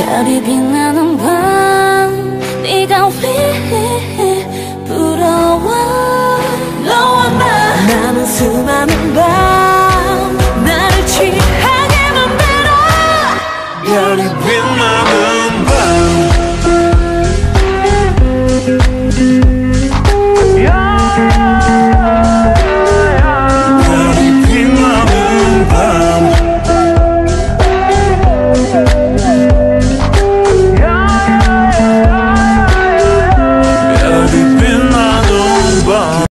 별이 빛나는 밤 네가 왜 부러워? 너와 나. 나는 수많은 밤 나를 취하게 만들어. 별이